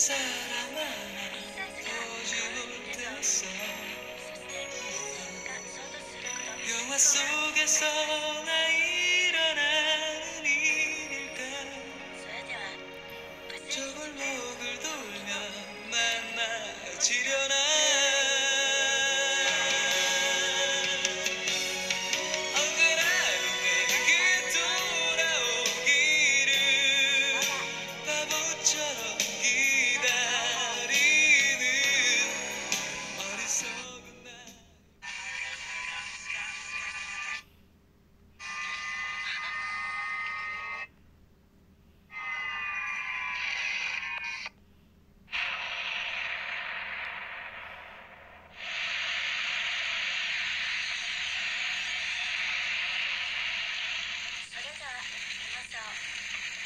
사람아 보지 못했어 영화 속에서 날 皆さん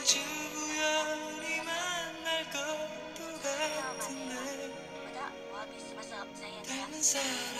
아주 우연히 만날 것도 같은데. 닮은 사람.